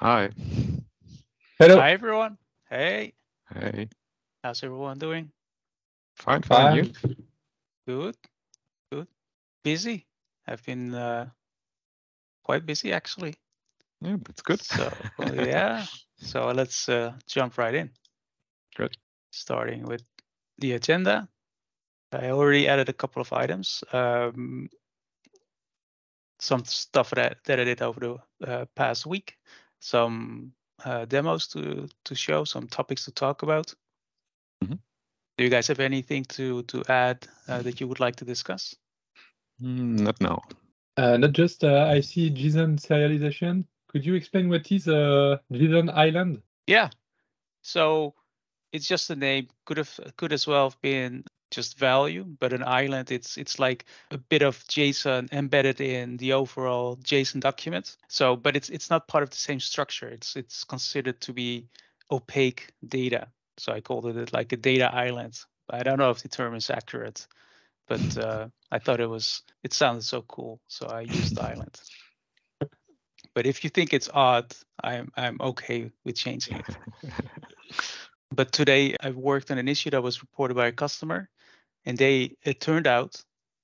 Hi. Hello. Hi everyone. Hey, Hey. how's everyone doing? Fine, fine. Fine. You? Good, good. Busy. I've been uh, quite busy actually. Yeah, that's good. So yeah. So let's uh, jump right in. Good. Starting with the agenda. I already added a couple of items. Um, some stuff that, that I did over the uh, past week. Some uh, demos to to show. Some topics to talk about. Mhm. Do you guys have anything to to add uh, that you would like to discuss? Mm, not now. Uh, not just uh, I see JSON serialization. Could you explain what is uh, JSON Island? Yeah. So it's just a name. Could have could as well have been just value, but an island it's it's like a bit of JSON embedded in the overall JSON document. So but it's it's not part of the same structure. It's it's considered to be opaque data. So I called it like a data island. I don't know if the term is accurate, but uh, I thought it was it sounded so cool, so I used island. But if you think it's odd, I'm I'm okay with changing it. But today I worked on an issue that was reported by a customer, and they it turned out.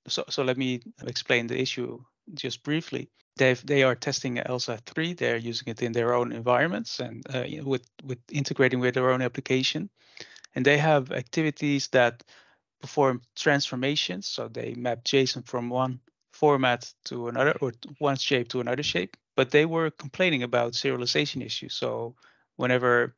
So so let me explain the issue just briefly. They've, they are testing ELSA 3. They're using it in their own environments and uh, with with integrating with their own application, and they have activities that perform transformations. So they map JSON from one format to another or one shape to another shape. But they were complaining about serialization issues. So whenever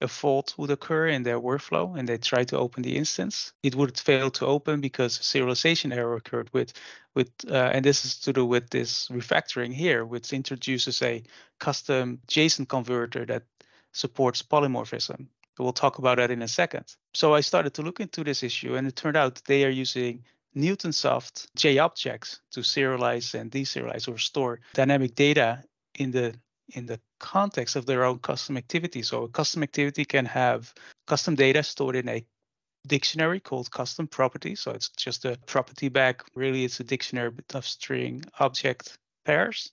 a fault would occur in their workflow and they try to open the instance, it would fail to open because serialization error occurred with, with uh, and this is to do with this refactoring here, which introduces a custom JSON converter that supports polymorphism. We'll talk about that in a second. So I started to look into this issue and it turned out they are using Newtonsoft J objects to serialize and deserialize or store dynamic data in the in the context of their own custom activity. So a custom activity can have custom data stored in a dictionary called custom property. So it's just a property bag. Really, it's a dictionary of string object pairs.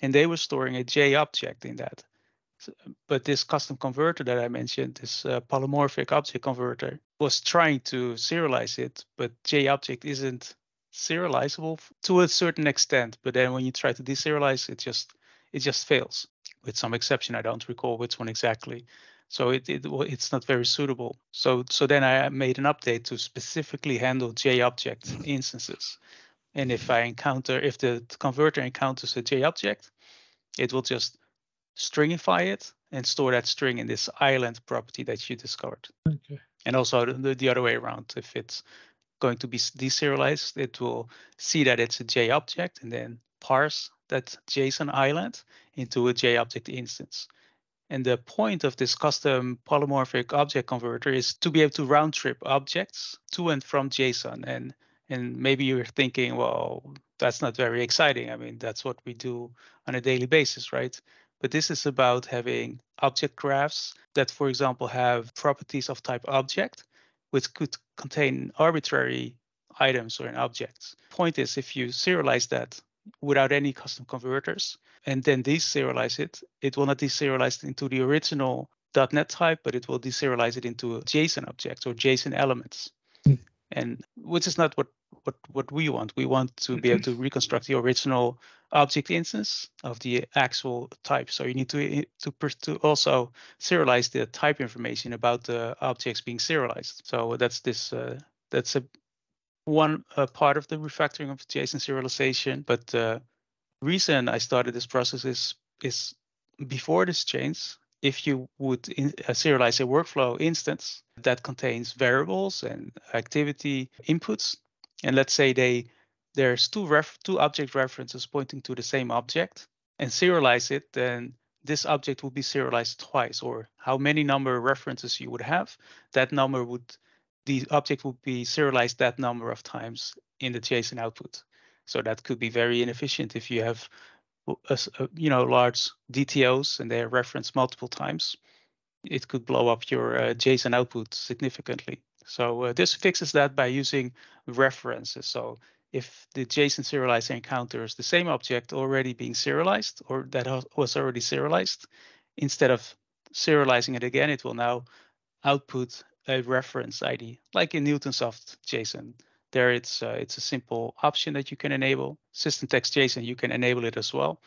And they were storing a J object in that. So- but this custom converter that I mentioned, this uh, polymorphic object converter, was trying to serialize it, but J object isn't serializable to a certain extent. But then when you try to deserialize, it just it just fails with some exception. I don't recall which one exactly. So it, it it's not very suitable. So so then I made an update to specifically handle J object instances. And if I encounter if the converter encounters a J object, it will just stringify it and store that string in this island property that you discovered. Okay. And also the, the other way around, if it's going to be deserialized, it will see that it's a J object and then parse that JSON island into a JObject instance. And the point of this custom polymorphic object converter is to be able to round trip objects to and from JSON. And and maybe you're thinking, well, that's not very exciting. I mean, that's what we do on a daily basis, right? But this is about having object graphs that, for example, have properties of type object, which could contain arbitrary items or objects. Point is, if you serialize that without any custom converters and then deserialize it, it will not deserialize it into the original .NET type, but it will deserialize it into JSON objects or JSON elements. Mm. And which is not what what what we want. We want to be able to reconstruct the original object instance of the actual type. So you need to to, to also serialize the type information about the objects being serialized. So that's this uh, that's a one uh, part of the refactoring of JSON serialization. But the reason I started this process is is before this change. If you would in, uh, serialize a workflow instance that contains variables and activity inputs, and let's say they there's two ref, two object references pointing to the same object, and serialize it, then this object would be serialized twice, or how many number of references you would have, that number would the object would be serialized that number of times in the JSON output. So that could be very inefficient if you have a s- a, you know large DTOs and they're referenced multiple times. It could blow up your uh, JSON output significantly. So uh, this fixes that by using references. So if the JSON serializer encounters the same object already being serialized or that was already serialized, instead of serializing it again, it will now output a reference ID, like in Newtonsoft JSON. There, it's uh, it's a simple option that you can enable. System text JSON, you can enable it as well,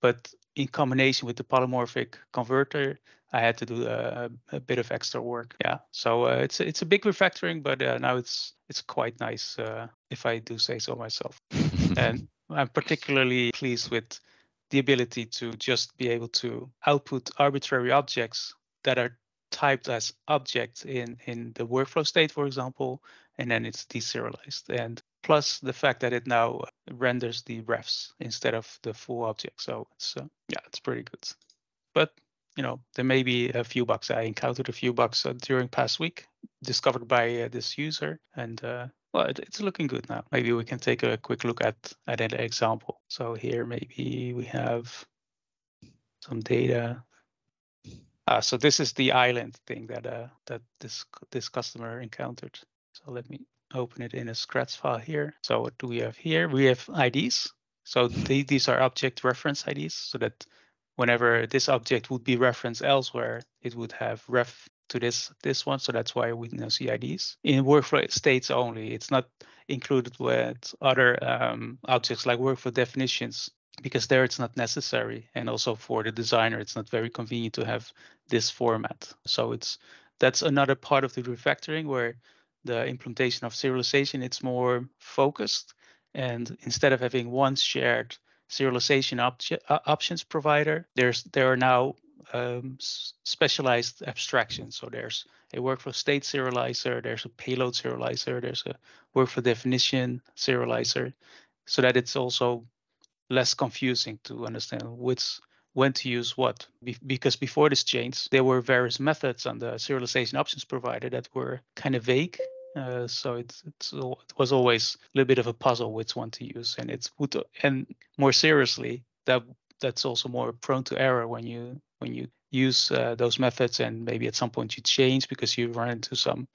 but in combination with the polymorphic converter, I had to do a, a bit of extra work. Yeah, so uh, it's it's a big refactoring, but uh, now it's it's quite nice uh, if I do say so myself. and I'm particularly pleased with the ability to just be able to output arbitrary objects that are typed as objects in in the workflow state, for example, and then it's deserialized. And plus the fact that it now renders the refs instead of the full object. So it's uh, yeah, it's pretty good. But you know, there may be a few bugs. I encountered a few bugs uh, during past week discovered by uh, this user, and uh, well, it, it's looking good now. Maybe we can take a quick look at at an example. So here, maybe we have some data. Uh, so this is the island thing that uh, that this this customer encountered. So let me open it in a Scratch file here. So what do we have here? We have IDs. So they, these are object reference IDs, so that whenever this object would be referenced elsewhere, it would have ref to this this one. So that's why we now see IDs in workflow states only. It's not included with other um, objects like workflow definitions because there it's not necessary. And also for the designer, it's not very convenient to have this format. So it's that's another part of the refactoring where the implementation of serialization it's more focused and instead of having one shared serialization op- uh, options provider. There's there are now um, specialized abstractions. So there's a workflow state serializer, there's a payload serializer, there's a workflow definition serializer, so that it's also less confusing to understand which when to use what. Be- because before this change, there were various methods on the serialization options provider that were kind of vague uh, so it's it was always a little bit of a puzzle which one to use, and it's and more seriously that that's also more prone to error when you when you use uh, those methods and maybe at some point you change because you run into some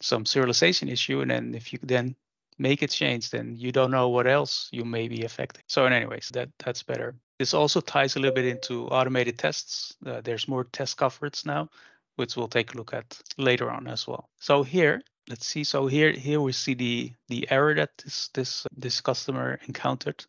some serialization issue, and then if you then make a change, then you don't know what else you may be affecting. So, in anyways, that that's better. This also ties a little bit into automated tests. Uh, there's more test coverage now, which we'll take a look at later on as well. So here let's see. So here here we see the the error that this this this customer encountered,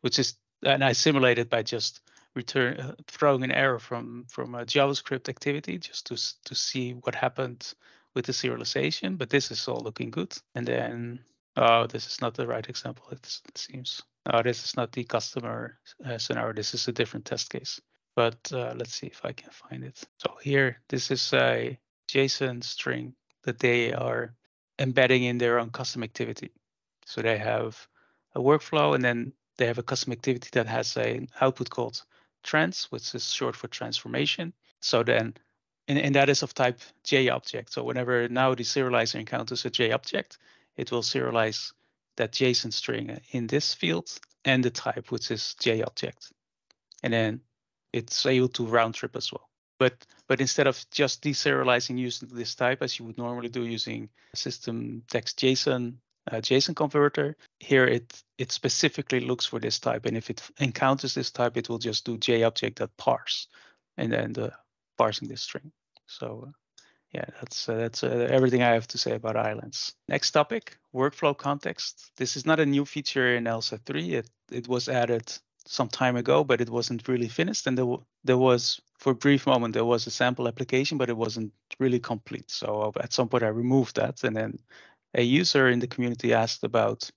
which is and I simulated by just return uh, throwing an error from from a JavaScript activity just to to see what happened with the serialization. But this is all looking good. And then oh, this is not the right example. It seems. Oh, this is not the customer uh, scenario. This is a different test case. But uh, let's see if I can find it. So here, this is a JSON string that they are embedding in their own custom activity. So they have a workflow and then they have a custom activity that has an output called trans, which is short for transformation. So then, and, and that is of type J object. So whenever now the serializer encounters a J object, it will serialize that JSON string in this field and the type, which is J object. And then it's able to round trip as well. But but instead of just deserializing using this type as you would normally do using system text JSON uh, JSON converter, here it it specifically looks for this type, and if it encounters this type, it will just do JObject.parse, and then the parsing this string. So uh, yeah, that's uh, that's uh, everything I have to say about islands. Next topic, workflow context. This is not a new feature in ELSA 3. It it was added some time ago, but it wasn't really finished. And there, there was, for a brief moment, there was a sample application, but it wasn't really complete. So at some point, I removed that. And then a user in the community asked about,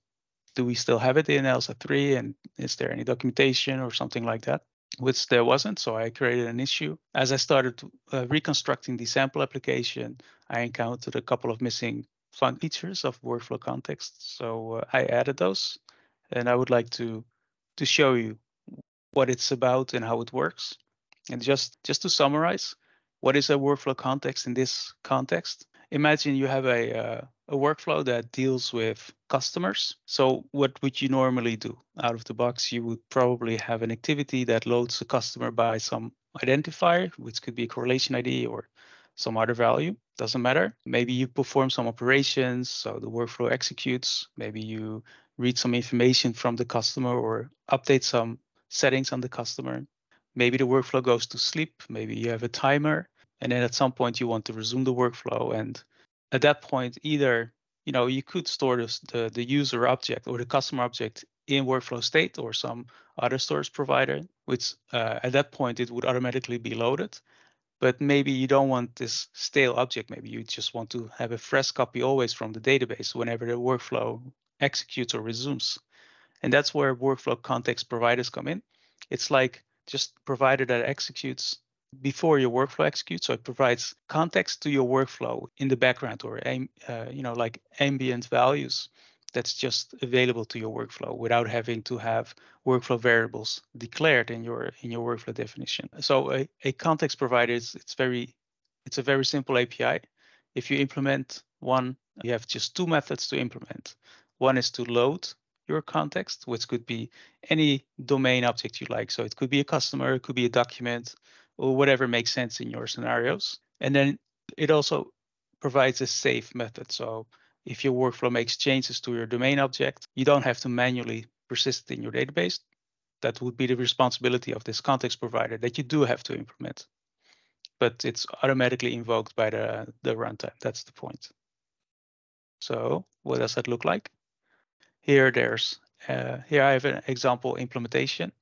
do we still have it in ELSA 3? And is there any documentation or something like that? Which there wasn't. So I created an issue. As I started uh, reconstructing the sample application, I encountered a couple of missing fun features of workflow context. So uh, I added those. And I would like to to show you what it's about and how it works. And just, just to summarize, what is a workflow context in this context? Imagine you have a, uh, a workflow that deals with customers. So what would you normally do? Out of the box, you would probably have an activity that loads a customer by some identifier, which could be a correlation ID or some other value, doesn't matter. Maybe you perform some operations, so the workflow executes. Maybe you read some information from the customer or update some settings on the customer. Maybe the workflow goes to sleep. Maybe you have a timer, and then at some point you want to resume the workflow. And at that point, either you know you could store this, the the user object or the customer object in workflow state or some other storage provider, which uh, at that point it would automatically be loaded. But maybe you don't want this stale object. Maybe you just want to have a fresh copy always from the database whenever the workflow executes or resumes. And that's where workflow context providers come in. It's like just provider that executes before your workflow executes. So it provides context to your workflow in the background or uh, you know like ambient values that's just available to your workflow without having to have workflow variables declared in your in your workflow definition. So a, a context provider is it's very it's a very simple API. If you implement one, you have just two methods to implement. One is to load your context, which could be any domain object you like. So it could be a customer, it could be a document, or whatever makes sense in your scenarios. And then it also provides a safe method. So if your workflow makes changes to your domain object, you don't have to manually persist in your database. That would be the responsibility of this context provider that you do have to implement. But it's automatically invoked by the, the runtime. That's the point. So what does that look like? Here, there's uh, here I have an example implementation.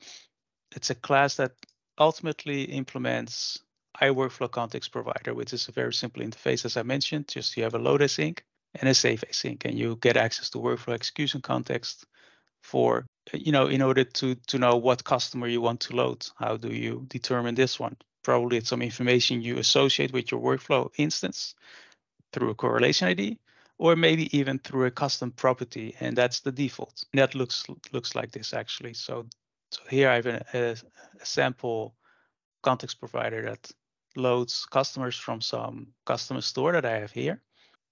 It's a class that ultimately implements iWorkflow context provider, which is a very simple interface, as I mentioned. Just you have a load async and a save async, and you get access to workflow execution context for you know in order to to know what customer you want to load. How do you determine this one? Probably it's some information you associate with your workflow instance through a correlation ID, or maybe even through a custom property, and that's the default. And that looks looks like this actually. So so here I have a, a, a sample context provider that loads customers from some customer store that I have here.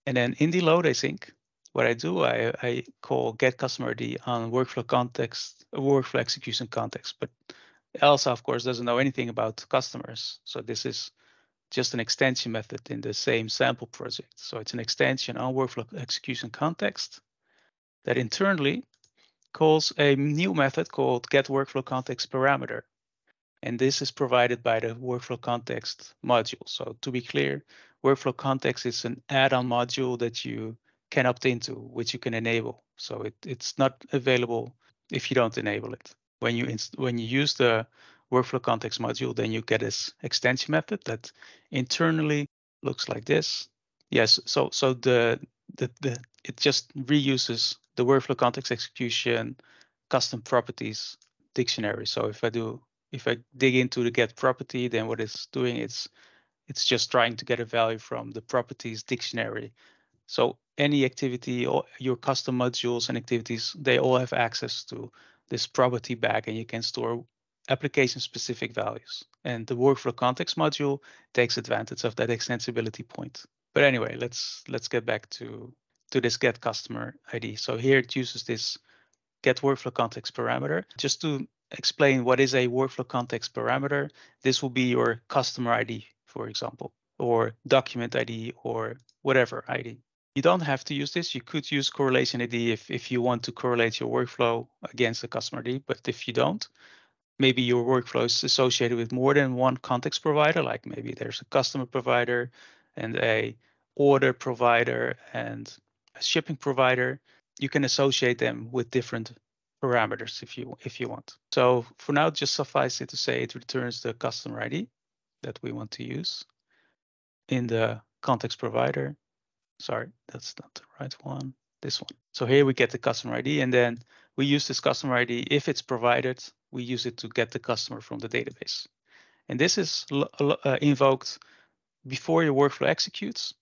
And then in the load async, what I do, I, I call get customer ID on workflow context, workflow execution context. But Elsa, of course, doesn't know anything about customers. So this is just an extension method in the same sample project. So it's an extension on workflow execution context that internally calls a new method called get workflow context parameter. And this is provided by the workflow context module. So to be clear, workflow context is an add-on module that you can opt into, which you can enable. So it, it's not available if you don't enable it. When you when you use the workflow context module, then you get this extension method that internally looks like this. Yes, so so the the, the it just reuses the workflow context execution custom properties dictionary. So if I do if I dig into the get property, then what it's doing is it's just trying to get a value from the properties dictionary. So any activity or your custom modules and activities, they all have access to this property bag and you can store application specific values. And the workflow context module takes advantage of that extensibility point. But anyway, let's let's get back to to this get customer ID. So here it uses this get workflow context parameter. Just to explain what is a workflow context parameter, this will be your customer ID, for example, or document ID or whatever ID. You don't have to use this. You could use correlation ID if, if you want to correlate your workflow against the customer ID. But if you don't, maybe your workflow is associated with more than one context provider, like maybe there's a customer provider and a order provider and shipping provider. You can associate them with different parameters if you if you want. So for now, just suffice it to say it returns the customer ID that we want to use in the context provider. Sorry, that's not the right one. This one. So here we get the customer ID, and then we use this customer ID if it's provided. We use it to get the customer from the database, and this is uh, invoked before your workflow executes,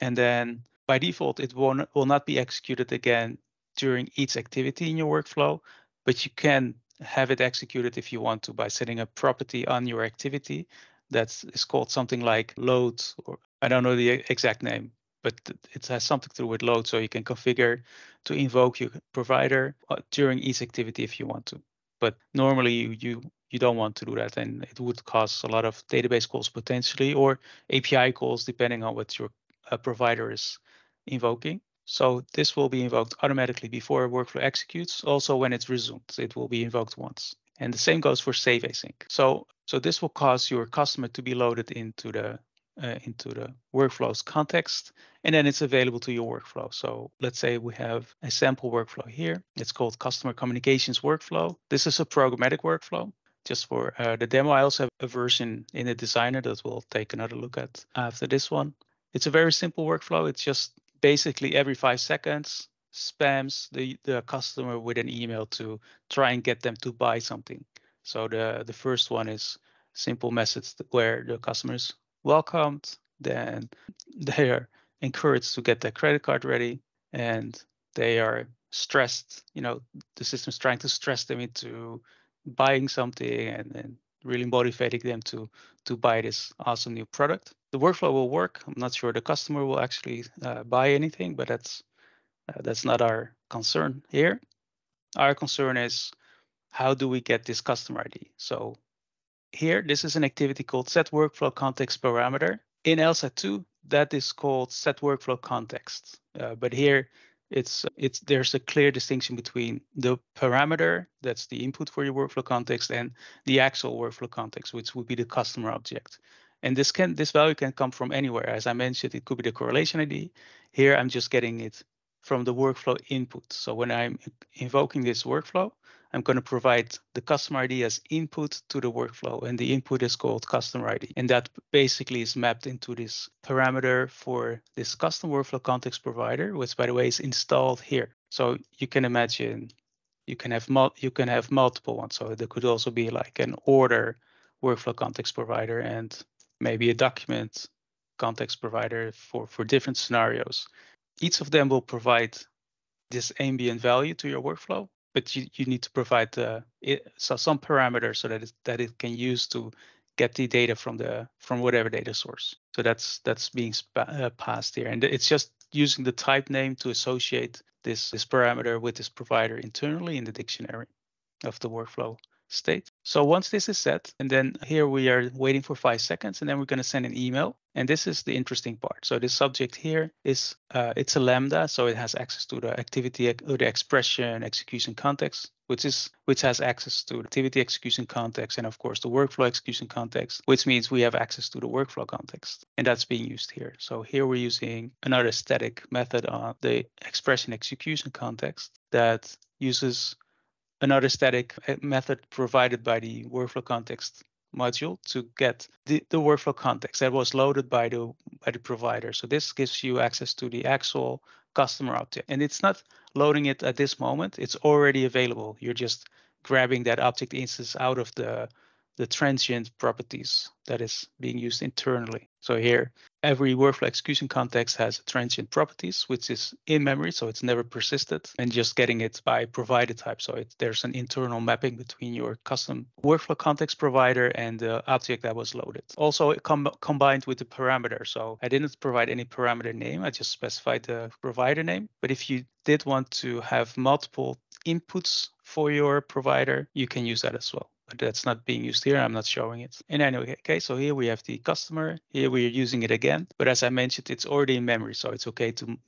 and then by default it won't, will not be executed again during each activity in your workflow, but you can have it executed if you want to by setting a property on your activity that is called something like load, or I don't know the exact name, but it has something to do with load. So you can configure to invoke your provider uh, during each activity if you want to. But normally you, you you don't want to do that and it would cause a lot of database calls potentially or API calls depending on what your uh, provider is invoking. So this will be invoked automatically before a workflow executes. Also when it's resumed, it will be invoked once. And the same goes for save async. So so this will cause your customer to be loaded into the uh, into the workflows context, and then it's available to your workflow. So let's say we have a sample workflow here. It's called customer communications workflow. This is a programmatic workflow. Just for uh, the demo, I also have a version in the designer that we'll take another look at after this one. It's a very simple workflow. It's just basically every five seconds spams the, the customer with an email to try and get them to buy something. So the, the first one is simple message where the customer is welcomed, then they are encouraged to get their credit card ready and they are stressed, you know, the system's trying to stress them into buying something and, and really motivating them to to buy this awesome new product. The workflow will work. I'm not sure the customer will actually uh, buy anything, but that's uh, that's not our concern here. Our concern is how do we get this customer ID? So here, this is an activity called set workflow context parameter. In ELSA 2, that is called set workflow context. Uh, but here, it's it's there's a clear distinction between the parameter that's the input for your workflow context and the actual workflow context, which would be the customer object. And this can this value can come from anywhere. As I mentioned, it could be the correlation ID. Here, I'm just getting it from the workflow input. So when I'm invoking this workflow, I'm going to provide the customer ID as input to the workflow, and the input is called customer ID. And that basically is mapped into this parameter for this custom workflow context provider, which by the way is installed here. So you can imagine you can have mul- you can have multiple ones. So there could also be like an order workflow context provider and maybe a document context provider for for different scenarios. Each of them will provide this ambient value to your workflow but you, you need to provide it, so some parameters so that it, that it can use to get the data from the from whatever data source. So that's that's being uh, passed here, and it's just using the type name to associate this this parameter with this provider internally in the dictionary of the workflow state. So once this is set, and then here we are waiting for five seconds, and then we're going to send an email. And this is the interesting part. So this subject here is uh, it's a lambda, so it has access to the activity or the expression execution context, which is which has access to the activity execution context and of course the workflow execution context, which means we have access to the workflow context, and that's being used here. So here we're using another static method on the expression execution context that uses another static uh, method provided by the workflow context module to get the, the workflow context that was loaded by the by the provider. So this gives you access to the actual customer object. And it's not loading it at this moment, it's already available. You're just grabbing that object instance out of the the transient properties that is being used internally. So here, every workflow execution context has transient properties, which is in memory, so it's never persisted, and just getting it by provider type. So it, there's an internal mapping between your custom workflow context provider and the object that was loaded. Also com combined with the parameter. So I didn't provide any parameter name, I just specified the provider name. But if you did want to have multiple inputs for your provider, you can use that as well that's not being used here. I'm not showing it. In any okay, so here we have the customer. Here we are using it again, but as I mentioned, it's already in memory, so it's okay to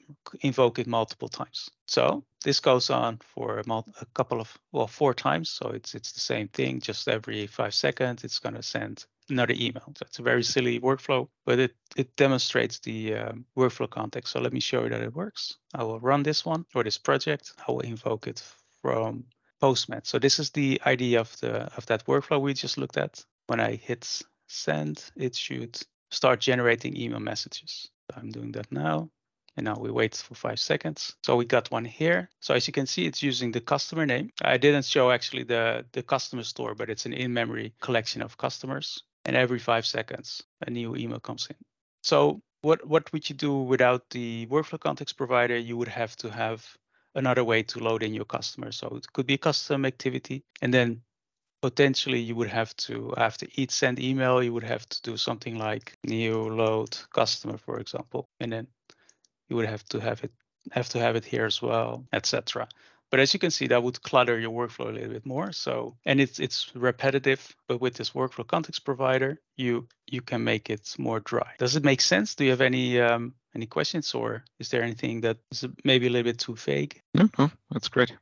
invoke it multiple times. So this goes on for a, a couple of, well, four times. So it's it's the same thing. Just every five seconds, it's going to send another email. So it's a very silly workflow, but it, it demonstrates the um, workflow context. So let me show you that it works. I will run this one or this project. I will invoke it from Postman. So this is the idea of the of that workflow we just looked at. When I hit send, it should start generating email messages. I'm doing that now. And now we wait for five seconds. So we got one here. So as you can see, it's using the customer name. I didn't show actually the, the customer store, but it's an in-memory collection of customers. And every five seconds, a new email comes in. So what, what would you do without the workflow context provider? You would have to have another way to load in your customer. So it could be a custom activity. And then potentially you would have to, after each send email, you would have to do something like new load customer, for example. And then you would have to have it have to have it here as well, etc. But as you can see, that would clutter your workflow a little bit more. So, and it's it's repetitive, but with this workflow context provider, you you can make it more dry. Does it make sense? Do you have any um, any questions, or is there anything that is maybe a little bit too vague? No, no, that's great.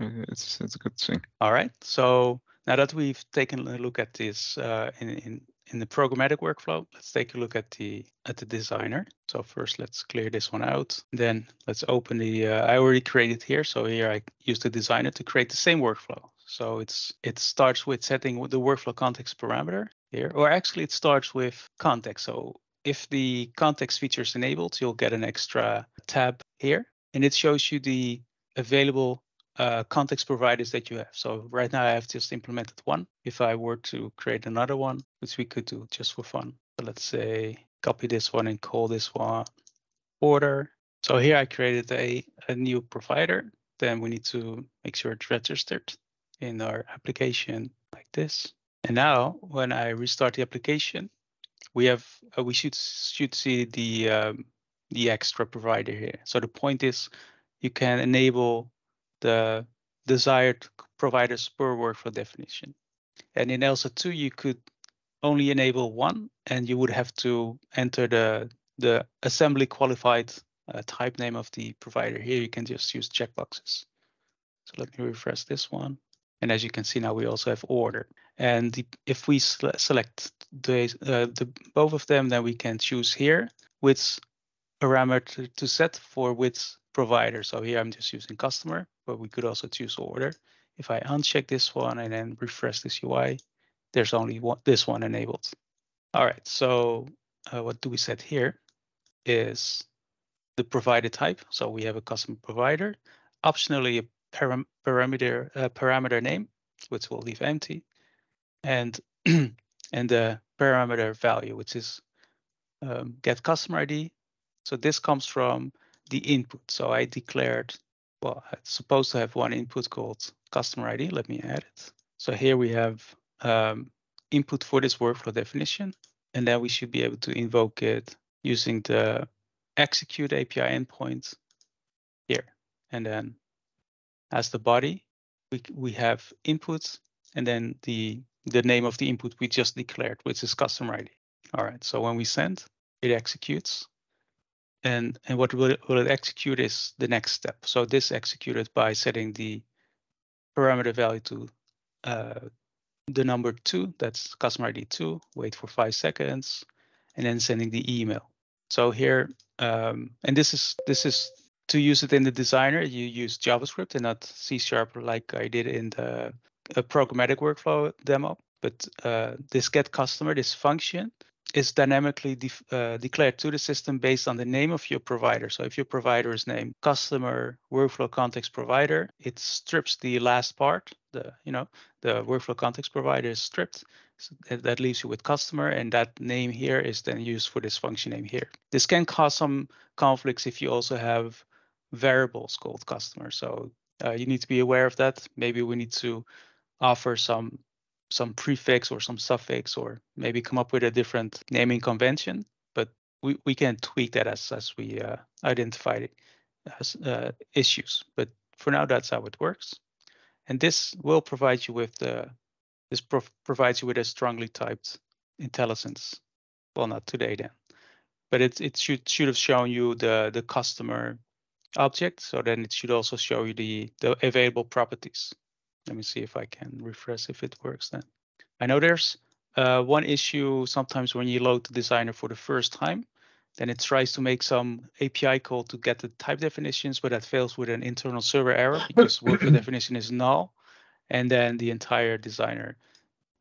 Uh, It's it's a good thing. All right. So now that we've taken a look at this uh, in, in in the programmatic workflow, let's take a look at the at the designer. So first, let's clear this one out. Then let's open the. Uh, I already created here, so here I use the designer to create the same workflow. So it's it starts with setting the workflow context parameter here, or actually it starts with context. So if the context feature is enabled, you'll get an extra tab here, and it shows you the available uh, context providers that you have. So right now I have just implemented one. If I were to create another one, which we could do just for fun. So let's say copy this one and call this one order. So here I created a, a new provider. Then we need to make sure it's registered in our application like this. And now when I restart the application, we have uh, we should should see the um, the extra provider here. So the point is you can enable the desired providers per workflow definition. And in ELSA 2, you could only enable one, and you would have to enter the, the assembly qualified uh, type name of the provider. Here, you can just use checkboxes. So let me refresh this one. And as you can see now, we also have order. And the, if we select the, uh, the both of them, then we can choose here which parameter to set for which provider. So here I'm just using customer, but we could also choose order. If I uncheck this one and then refresh this UI, there's only one, this one enabled. All right, so uh, what do we set here is the provider type. So we have a custom provider, optionally a param parameter uh, parameter name, which we'll leave empty, and and the parameter value, which is um, get customer ID. So this comes from the input. So I declared, well, it's supposed to have one input called customer ID. Let me add it. So here we have um, input for this workflow definition, and then we should be able to invoke it using the execute API endpoint here. And then as the body, we, we have input and then the, the name of the input we just declared, which is customer ID. All right, so when we send, it executes and and what will it, will it execute is the next step. So this executed by setting the parameter value to uh, the number two, that's customer ID two, wait for five seconds, and then sending the email. So here, um, and this is this is to use it in the designer, you use JavaScript and not C sharp like I did in the programmatic workflow demo. But uh, this get customer, this function, is dynamically uh, declared to the system based on the name of your provider. So if your provider is named customer workflow context provider, it strips the last part, the you know the workflow context provider is stripped. So that, that leaves you with customer, and that name here is then used for this function name here. This can cause some conflicts if you also have variables called customer. So uh, you need to be aware of that. Maybe we need to offer some some prefix or some suffix or maybe come up with a different naming convention but we, we can tweak that as as we uh, identify as uh, issues. But for now that's how it works. And this will provide you with the this provides you with a strongly typed IntelliSense well not today then but it, it should should have shown you the the customer object. So then it should also show you the the available properties let me see if I can refresh if it works then. I know there's uh, one issue sometimes when you load the designer for the first time, then it tries to make some API call to get the type definitions, but that fails with an internal server error because workflow definition is null. And then the entire designer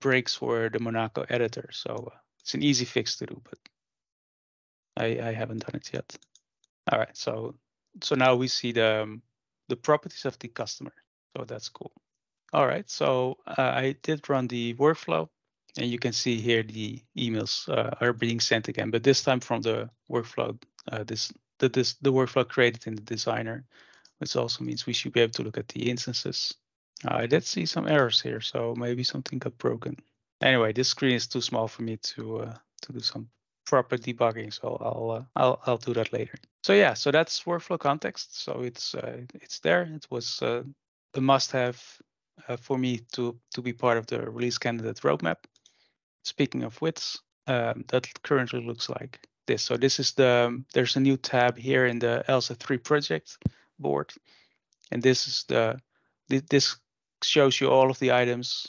breaks for the Monaco editor. So uh, it's an easy fix to do, but I, I haven't done it yet. All right, so so now we see the um, the properties of the customer. So that's cool. All right, so uh, I did run the workflow and you can see here the emails uh, are being sent again, but this time from the workflow, uh, this, the, this, the workflow created in the designer, which also means we should be able to look at the instances. Uh, I did see some errors here, so maybe something got broken. Anyway, this screen is too small for me to uh, to do some proper debugging, so I'll uh, I'll I'll do that later. So yeah, so that's workflow context. So it's it's there. It was a must-have uh, for me to to be part of the release candidate roadmap. Speaking of which, um, that currently looks like this. So this is the there's a new tab here in the ELSA 3 project board, and this is the this shows you all of the items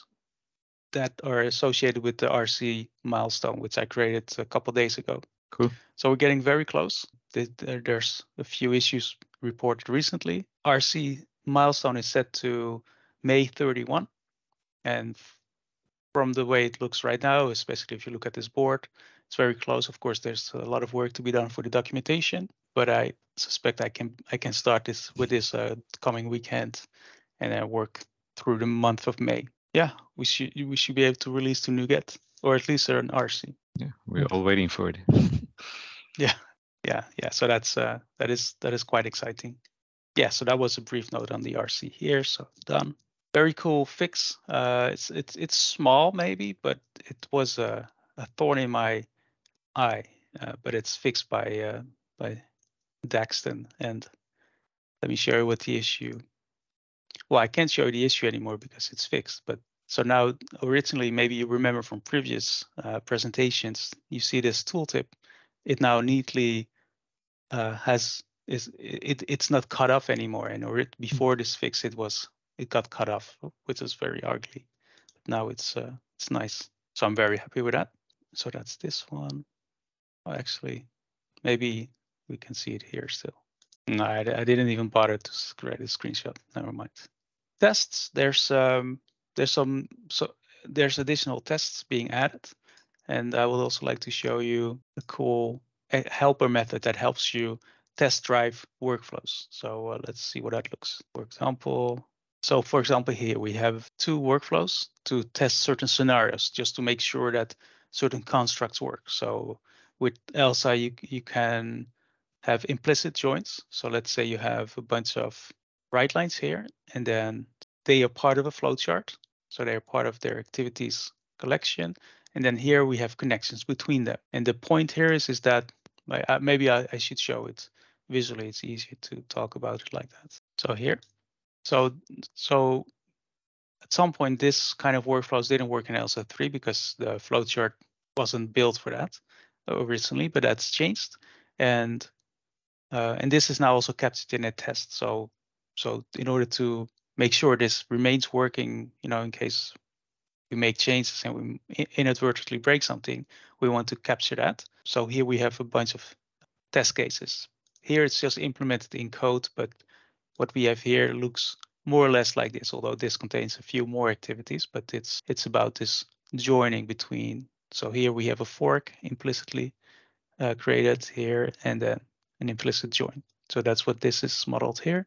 that are associated with the RC milestone, which I created a couple days ago. Cool. So we're getting very close. There's a few issues reported recently. RC milestone is set to May 31, and from the way it looks right now, especially if you look at this board, it's very close. Of course, there's a lot of work to be done for the documentation, but I suspect I can I can start this with this uh, coming weekend, and then work through the month of May. Yeah, we should we should be able to release the NuGet or at least an RC. Yeah, we're all waiting for it. yeah, yeah, yeah. So that's uh, that is that is quite exciting. Yeah, so that was a brief note on the RC here. So done. Very cool fix. Uh, it's it's it's small maybe, but it was a, a thorn in my eye. Uh, but it's fixed by uh, by Daxton. And let me share with the issue. Well, I can't show you the issue anymore because it's fixed. But so now, originally, maybe you remember from previous uh, presentations, you see this tooltip. It now neatly uh, has is it it's not cut off anymore. And or it, before this fix, it was it got cut off, which is very ugly. But now it's uh, it's nice. So I'm very happy with that. So that's this one. Actually, maybe we can see it here still. No, I, I didn't even bother to create a screenshot. Never mind. Tests. There's um there's some so there's additional tests being added, and I would also like to show you a cool helper method that helps you test drive workflows. So uh, let's see what that looks. For example, so for example here we have two workflows to test certain scenarios just to make sure that certain constructs work. So with ELSA you you can have implicit joins. So let's say you have a bunch of write lines here, and then they are part of a flowchart. So they're part of their activities collection. And then here we have connections between them. And the point here is, is that uh, maybe I, I should show it visually. It's easier to talk about it like that. So here, so so at some point this kind of workflows didn't work in ELSA 3 because the flowchart wasn't built for that originally, but that's changed. And uh, and this is now also captured in a test. So, so in order to make sure this remains working, you know, in case we make changes and we inadvertently break something, we want to capture that. So here we have a bunch of test cases. Here it's just implemented in code, but what we have here looks more or less like this, although this contains a few more activities, but it's it's about this joining between. So here we have a fork implicitly uh, created here, and then an implicit join. So that's what this is modeled here.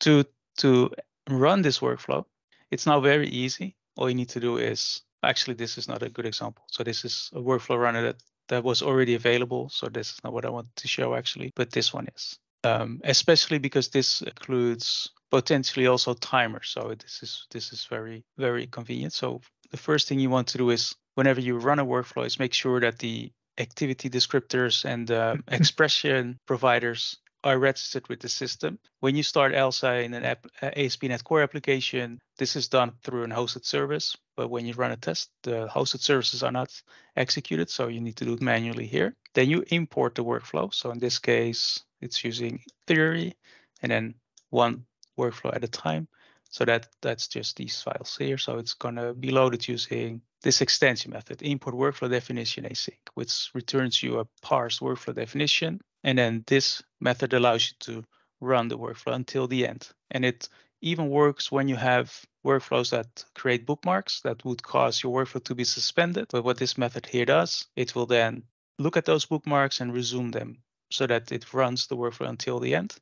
To, to run this workflow, it's now very easy. All you need to do is, actually, this is not a good example. So this is a workflow runner that, that was already available. So this is not what I want to show actually, but this one is. Um, especially because this includes potentially also timers. So this is this is very very convenient. So the first thing you want to do is whenever you run a workflow is make sure that the activity descriptors and uh, expression providers are registered with the system. When you start ELSA in an app, uh, ASP.NET Core application, this is done through an hosted service. But when you run a test, the hosted services are not executed, so you need to do it manually here. Then you import the workflow. So in this case, it's using theory and then one workflow at a time. So that that's just these files here. So it's gonna be loaded using this extension method, import workflow definition async, which returns you a parsed workflow definition. And then this method allows you to run the workflow until the end. And it even works when you have workflows that create bookmarks that would cause your workflow to be suspended. But what this method here does, it will then look at those bookmarks and resume them so that it runs the workflow until the end.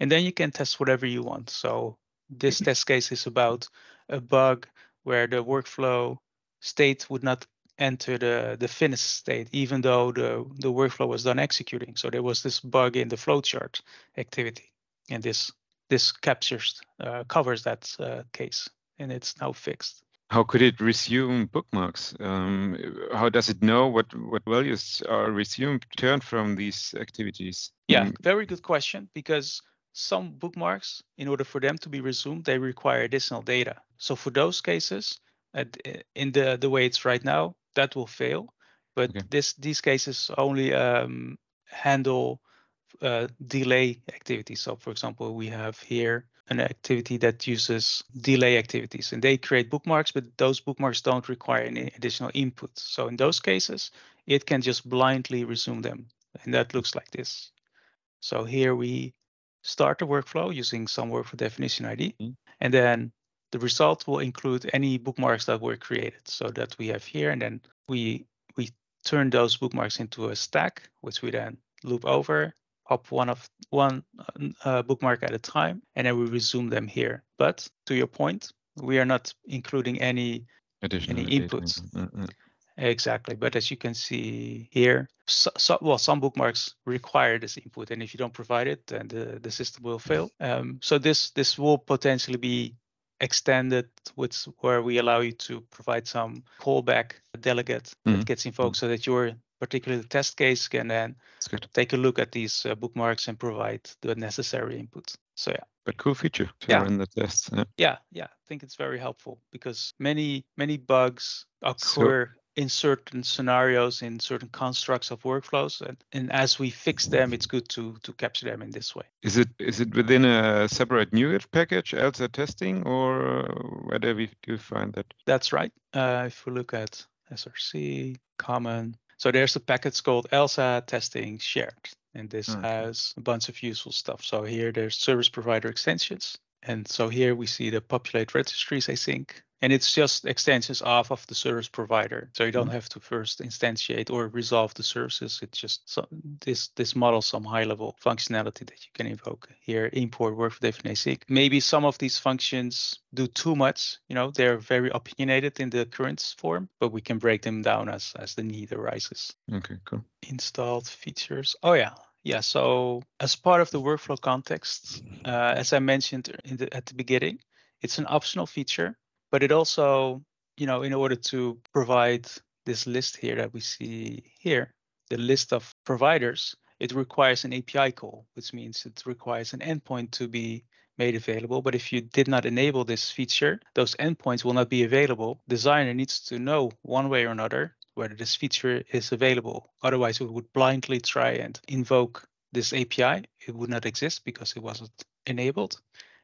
And then you can test whatever you want. So this test case is about a bug where the workflow state would not enter the, the finished state, even though the, the workflow was done executing. So there was this bug in the flowchart activity, and this this captures uh, covers that uh, case, and it's now fixed. How could it resume bookmarks? Um, how does it know what what values are resumed, turned from these activities? Yeah, um, very good question. Because some bookmarks, in order for them to be resumed, they require additional data. So for those cases, in the the way it's right now, that will fail. But Okay. this these cases only um, handle uh, delay activities. So, for example, we have here an activity that uses delay activities, and they create bookmarks, but those bookmarks don't require any additional input. So, in those cases, it can just blindly resume them, and that looks like this. So here we start the workflow using some workflow definition ID, Mhm. and then the result will include any bookmarks that were created. So that we have here, and then we we turn those bookmarks into a stack, which we then loop over, hop one of one uh, bookmark at a time, and then we resume them here. But to your point, we are not including any Additional Any inputs? Uh, Exactly, but as you can see here, so, so, well, some bookmarks require this input, and if you don't provide it, then the, the system will fail. Um, so this this will potentially be extended with where we allow you to provide some callback delegate Mhm. that gets invoked, so that your particular test case can then take a look at these uh, bookmarks and provide the necessary input. So yeah. But cool feature to Yeah. run the tests. Yeah. Yeah, yeah, I think it's very helpful because many many bugs So- occur in certain scenarios in certain constructs of workflows, and, and as we fix them, it's good to to capture them in this way. Is it is it within a separate NuGet package, ELSA testing, or where do we do find that? That's right. Uh, if we look at SRC common, so there's a package called ELSA testing shared, and this Okay. has a bunch of useful stuff. So here there's service provider extensions, and so here we see the populate registries, I think, and it's just extensions off of the service provider. So you don't have to first instantiate or resolve the services. It's just so, this this models some high level functionality that you can invoke here. Import workflow definition. Maybe some of these functions do too much. You know, they're very opinionated in the current form, but we can break them down as as the need arises Okay, cool. installed features. Oh yeah, yeah. So as part of the workflow context, uh, as I mentioned in the, at the beginning, it's an optional feature, but it also, you know, in order to provide this list here that we see here, the list of providers, it requires an API call, which means it requires an endpoint to be made available. But if you did not enable this feature, those endpoints will not be available. Designer needs to know one way or another whether this feature is available. Otherwise, we would blindly try and invoke this API. It would not exist because it wasn't enabled.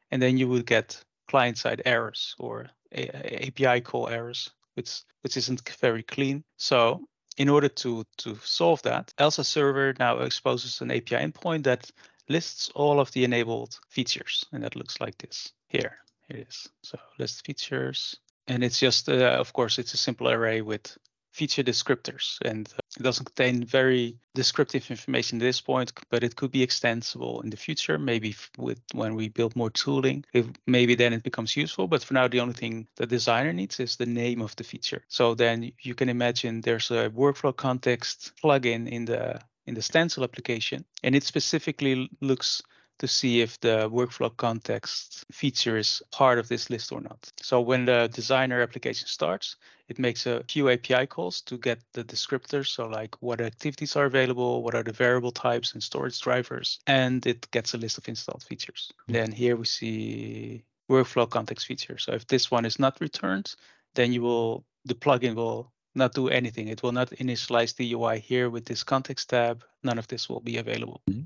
And then you would get client-side errors or API call errors, which which isn't very clean. So in order to to solve that, Elsa server now exposes an API endpoint that lists all of the enabled features, and that looks like this. Here it is. So list features, and it's just, uh, of course, it's a simple array with feature descriptors, and uh, it doesn't contain very descriptive information at this point, but it could be extensible in the future. Maybe with when we build more tooling, if maybe then it becomes useful. But for now, the only thing the designer needs is the name of the feature. So then you can imagine there's a workflow context plugin in the in the stencil application, and it specifically looks to see if the workflow context feature is part of this list or not. So when the designer application starts, it makes a few API calls to get the descriptors. So like what activities are available, what are the variable types and storage drivers, and it gets a list of installed features. Hmm. Then here we see workflow context feature. So if this one is not returned, then you will the plugin will not do anything. It will not initialize the UI here with this context tab. None of this will be available. Cool.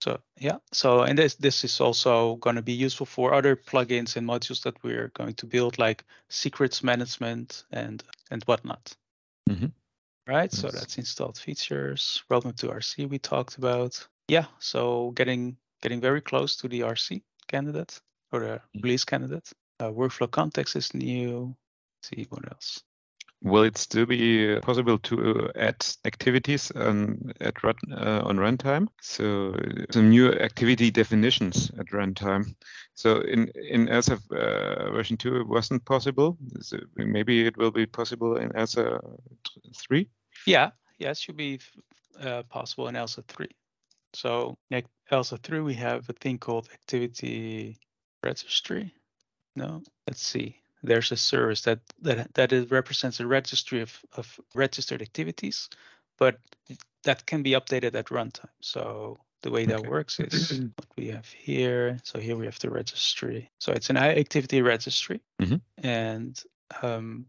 So yeah, so and this this is also going to be useful for other plugins and modules that we're going to build, like secrets management and and whatnot. Mhm. Right. So that's installed features. Roadmap to RC we talked about. Yeah. So getting getting very close to the RC candidate or the Mhm. release candidate. Uh, workflow context is new. Let's see what else. Will it still be possible to uh, add activities um, at run, uh, on runtime? So uh, some new activity definitions at runtime. So in in ELSA uh, version two, it wasn't possible. So maybe it will be possible in ELSA three. Yeah, yeah, it should be uh, possible in ELSA 3. So in ELSA 3, we have a thing called activity registry. No, let's see. There's a service that that that is, represents a registry of, of registered activities, but that can be updated at runtime. So the way that Okay. works is what we have here. So here we have the registry. So it's an activity registry, Mhm. and um,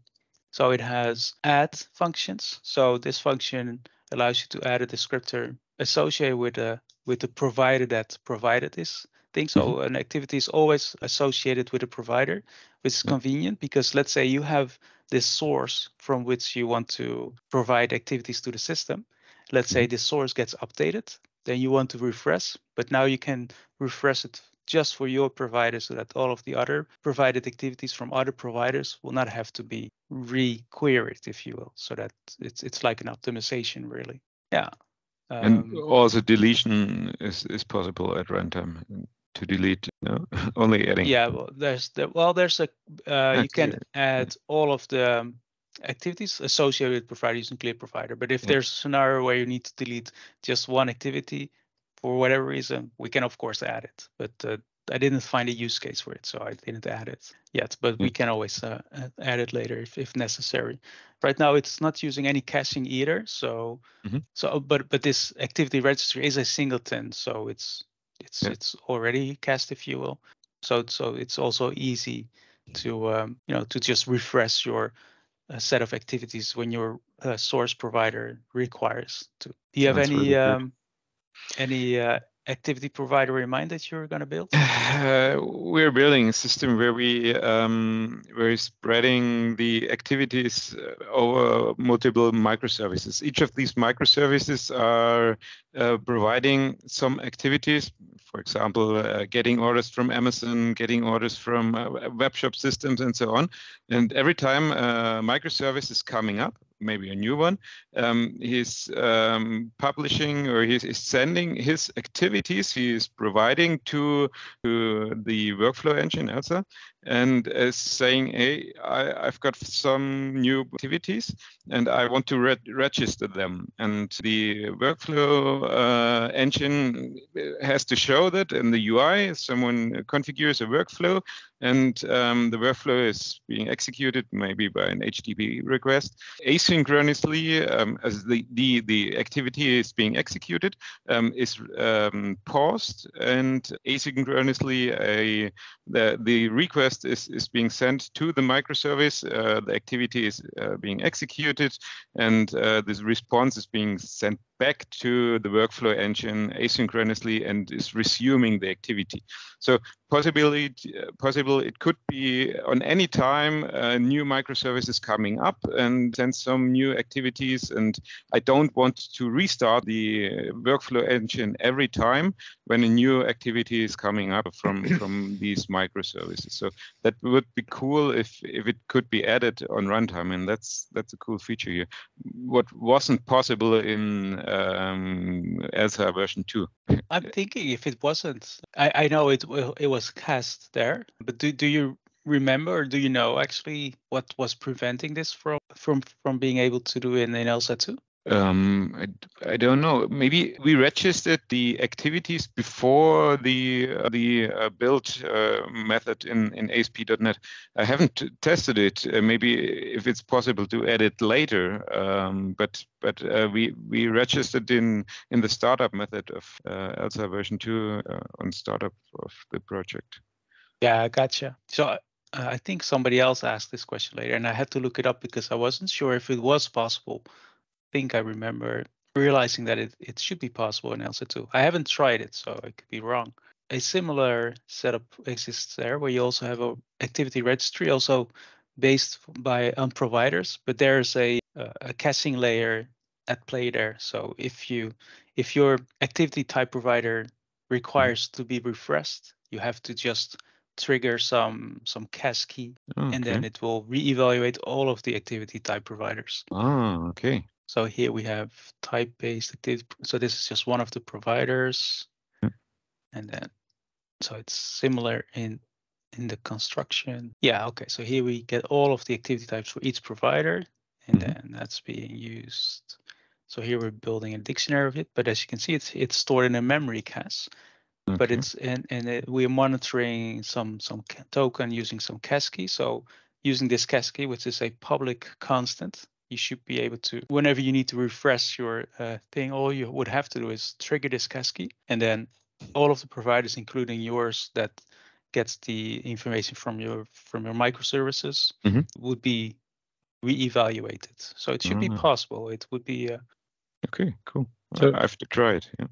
So it has add functions. So this function allows you to add a descriptor associated with a with the provider that provided this thing. So mm-hmm. an activity is always associated with a provider, which is convenient because let's say you have this source from which you want to provide activities to the system. Let's say this source gets updated, then you want to refresh, but now you can refresh it just for your provider so that all of the other provided activities from other providers will not have to be re-queried, if you will. So that it's it's like an optimization really. Yeah. Um, and also deletion is, is possible at runtime to delete you know, only adding yeah well there's the, well there's a uh, you can add all of the um, activities associated with provider using clear provider but if yeah. there's a scenario where you need to delete just one activity for whatever reason, we can of course add it. But uh, I didn't find a use case for it, so I didn't add it yet. But mm. we can always uh, add it later if, if necessary. Right now, it's not using any caching either. So, mm-hmm. so but but this activity registry is a singleton, so it's it's yeah. it's already cached, if you will. So so it's also easy to um, you know to just refresh your uh, set of activities when your uh, source provider requires to. Do you have That's any really um, any uh, activity provider in mind that you're going to build? Uh, we're building a system where we um, we're spreading the activities uh, over multiple microservices. Each of these microservices are uh, providing some activities. For example, uh, getting orders from Amazon, getting orders from uh, web shop systems, and so on. And every time a microservice is coming up, maybe a new one. Um, he's um, publishing or he's sending his activities he is providing to, to the workflow engine ELSA and is saying, hey, I, have got some new activities and I want to re register them. And the workflow uh, engine has to show that in the UI. Someone configures a workflow and um, the workflow is being executed maybe by an HTTP request. Asynchronously, um, as the, the, the activity is being executed, um, is um, paused and asynchronously a, the, the request is, is being sent to the microservice. Uh, the activity is uh, being executed and uh, this response is being sent back to the workflow engine asynchronously and is resuming the activity. So possibly, possible it could be on any time a new microservice is coming up and then some new activities. And I don't want to restart the workflow engine every time when a new activity is coming up from, from these microservices. So that would be cool if, if it could be added on runtime. And that's, that's a cool feature here. What wasn't possible in um, ELSA version 2. I'm thinking if it wasn't, I, I know it it was cached there, but do, do you remember or do you know actually what was preventing this from from from being able to do it in ELSA 2? Um, I, I don't know. Maybe we registered the activities before the uh, the uh, build uh, method in in ASP.NET. I haven't tested it. Uh, maybe if it's possible to add it later. Um, but but uh, we we registered in in the startup method of uh, ELSA version two on startup of the project. Yeah, I gotcha. So I think somebody else asked this question later, and I had to look it up because I wasn't sure if it was possible think I remember realizing that it, it should be possible in ELSA 2. I haven't tried it, so I could be wrong. A similar setup exists there where you also have a activity registry, also based by on providers, but there's a a caching layer at play there. So if you if your activity type provider requires to be refreshed, you have to just trigger some some cache key, okay. and then it will reevaluate all of the activity type providers. Oh, okay. So here we have type-based activity. So this is just one of the providers. Mm. And then, so it's similar in in the construction. Yeah, okay. So here we get all of the activity types for each provider, and mm-hmm. then that's being used. So here we're building a dictionary of it, but as you can see, it's it's stored in a memory cache. Okay. But it's and and it, we're monitoring some some token using some cache key. So using this cache key, which is a public constant, you should be able to whenever you need to refresh your uh, thing all you would have to do is trigger this key and then all of the providers including yours that gets the information from your from your microservices mm-hmm. would be reevaluate it. So it should be Ah. possible. It would be uh, Okay, cool. So- I have to try it. Yeah.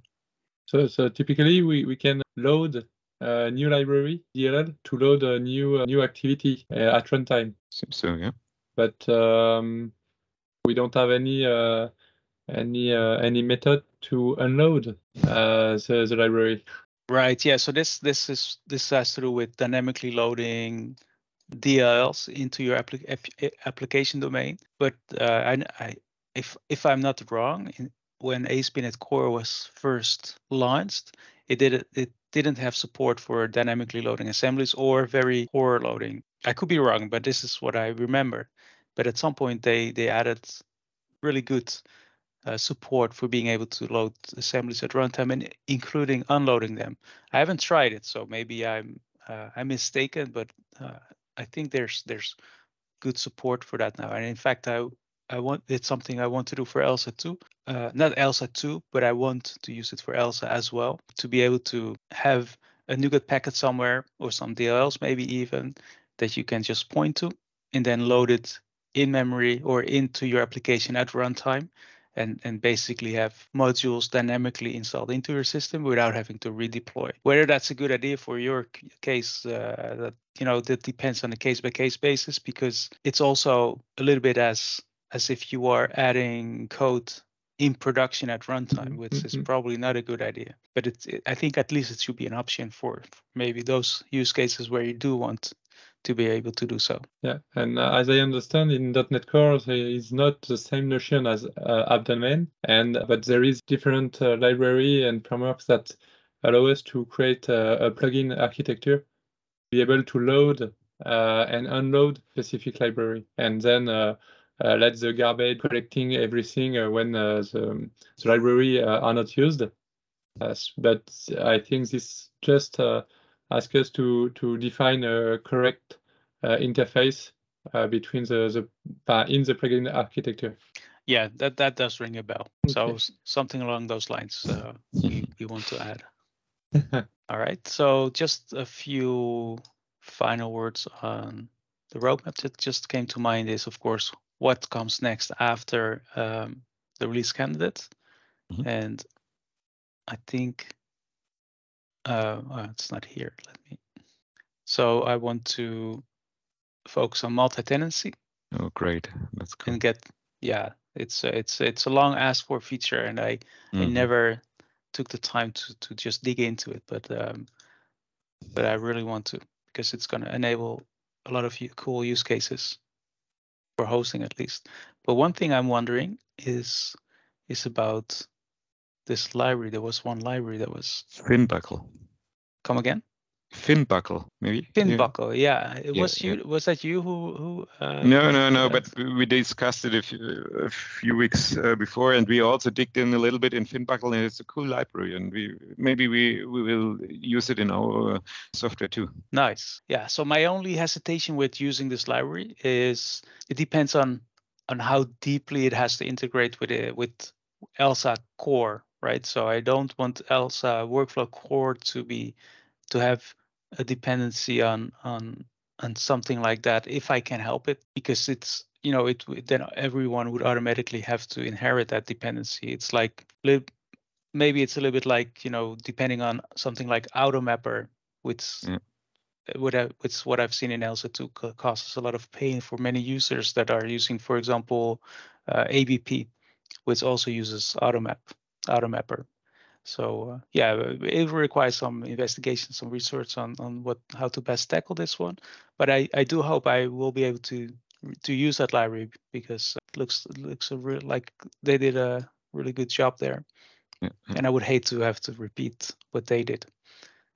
So, so typically we, we can load a new library DLL to load a new uh, new activity uh, at runtime, Seems so. Yeah. but um, we don't have any uh, any uh, any method to unload uh, the, the library. right. Yeah. So this this is this has to do with dynamically loading DLLs into your appli- app- application domain. But uh, I, I, if if I'm not wrong, when ASP.NET Core was first launched, it did it didn't have support for dynamically loading assemblies or very poor loading. I could be wrong, but this is what I remember. But at some point they they added really good uh, support for being able to load assemblies at runtime and including unloading them. I haven't tried it, so maybe I'm uh, I'm mistaken, but uh, I think there's there's good support for that now. And in fact, I I want it's something I want to do for Elsa too. Uh, not Elsa 2, but I want to use it for Elsa as well to be able to have a NuGet packet somewhere or some DLLs maybe even that you can just point to and then load it in memory or into your application at runtime and, and basically have modules dynamically installed into your system without having to redeploy. Whether that's a good idea for your case, uh, that you know that depends on a case by case basis because it's also a little bit as as if you are adding code in production at runtime, Mhm, which is mhm. probably not a good idea. But it's it, I think at least it should be an option for for maybe those use cases where you do want to be able to do so. Yeah, and uh, as I understand, in .NET Core, there is not the same notion as uh, app domain, and but there is different uh, library and frameworks that allow us to create a, a plugin architecture, be able to load uh, and unload specific library, and then uh, uh, let the garbage collecting everything uh, when uh, the, the library uh, are not used. Uh, but I think this just asks us to to define a correct uh, interface uh, between the, the uh, in the plugin architecture. Yeah, that that does ring a bell. So Okay. s- something along those lines uh, we, we want to add. All right. So just a few final words on the roadmap that just came to mind is, of course, what comes next after um, the release candidate, Mhm. and I think uh, oh, it's not here. Let me. So I want to focus on multi-tenancy Oh, great. That's cool. and get yeah. It's a- it's it's a long asked for feature, and I I Mhm. never took the time to to just dig into it, but um, but I really want to because it's going to enable a lot of cool use cases for hosting at least. But one thing I'm wondering is is about this library. There was one library that was Finbuckle. come again. Finbuckle, maybe. Yeah. Yeah. It Yeah, was yeah. you. Was that you who who? Uh, No, no, no. to But we we discussed it a few, a few weeks uh, before, and we also digged in a little bit in Finbuckle, and it's a cool library, and we maybe we we will use it in our uh, software too. Nice. Yeah. So my only hesitation with using this library is it depends on on how deeply it has to integrate with it with Elsa core, right? So I don't want Elsa workflow core to be to have a dependency on on on something like that if I can help it because it's you know it then everyone would automatically have to inherit that dependency. It's like maybe it's a little bit like you know depending on something like AutoMapper, which what I, it's what I've seen in Elsa 2 causes a lot of pain for many users that are using, for example, uh, ABP, which also uses AutoMap, AutoMapper. So uh, yeah, it requires some investigation, some research on on what how to best tackle this one. But I I do hope I will be able to to use that library because it looks it looks a real like they did a really good job there, Yeah, and I would hate to have to repeat what they did.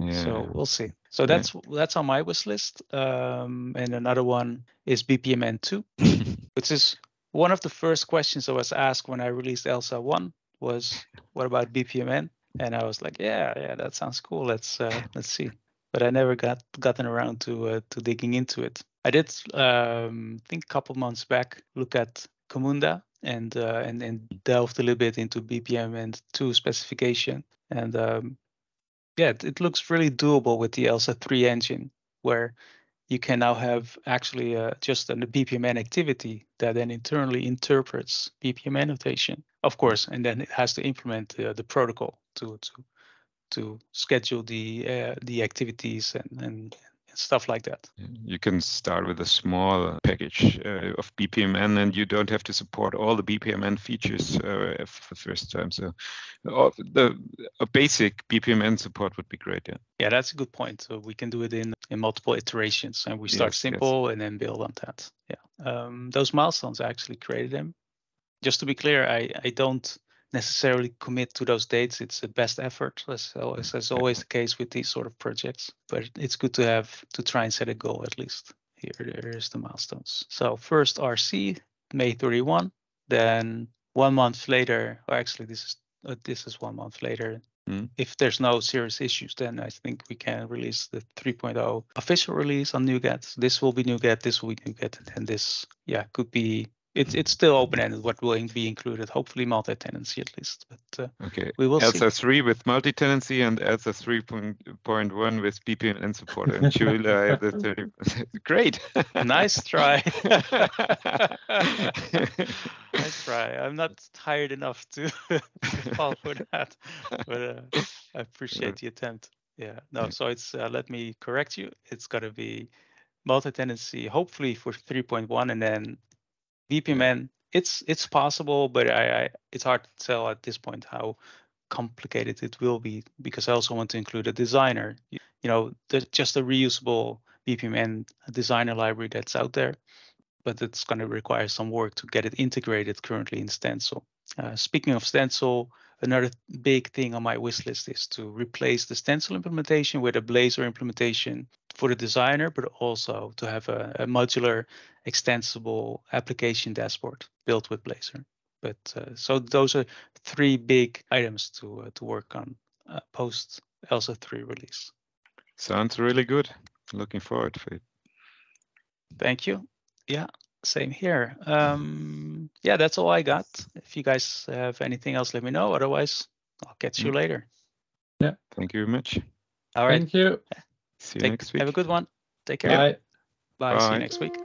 yeah. So we'll see. So Yeah. that's that's on my wish list. Um, and another one is BPMN two, which is one of the first questions I was asked when I released Elsa one was what about BPMN? And I was like, yeah, yeah, that sounds cool. Let's uh, let's see. But I never got gotten around to uh, to digging into it. I did um, think a couple months back look at Camunda and uh, and and delved a little bit into BPMN two specification and um, yeah, it, it looks really doable with the Elsa 3 engine, where you can now have actually uh, just a BPMN activity that then internally interprets BPMN notation, of course, and then it has to implement uh, the protocol to to to schedule the uh, the activities and, and stuff like that. You can start with a small package uh, of BPMN, and you don't have to support all the BPMN features uh, for the first time. So, the a basic BPMN support would be great. Yeah. Yeah, that's a good point. So we can do it in in multiple iterations, and we start yes, simple yes. and then build on that. Yeah. Um, those milestones, I actually created them. Just to be clear, I I don't necessarily commit to those dates. It's a best effort, as always, as always the case with these sort of projects. But it's good to have to try and set a goal at least. Here, there's the milestones. So first RC, May 31. Then one month later, or actually this is uh, this is one month later. Mm. If there's no serious issues, then I think we can release the 3.0 official release on NuGet. This will be NuGet, this will be NuGet, and this, yeah, could be it's it's still open-ended what will be included. Hopefully multi-tenancy at least, but uh, okay. we will Elsa see. three with multi-tenancy and Elsa three point one with BPMN support and the 30. Great. nice try. nice try. I'm not tired enough to fall for that, but uh, I appreciate the attempt. Yeah. No. So it's uh, let me correct you. It's got to be multi-tenancy, hopefully for 3.1, and then BPMN, it's it's possible, but I, I it's hard to tell at this point how complicated it will be because I also want to include a designer. You, know, the, just a reusable BPMN designer library that's out there, but it's going to require some work to get it integrated currently in Stencil. Uh, speaking of Stencil, another big thing on my wish list is to replace the Stencil implementation with a Blazor implementation for the designer, but also to have a, a modular, extensible application dashboard built with Blazor. But uh, so those are three big items to uh, to work on uh, post Elsa 3 release. Sounds really good. Looking forward to it. Thank you. Yeah, same here. Um, yeah, that's all I got. If you guys have anything else, let me know. Otherwise, I'll catch you mm. later. Yeah. Thank you very much. All right. Thank you. See you Take, next week. Have a good one. Take care. Bye. Bye. Bye. See you next week.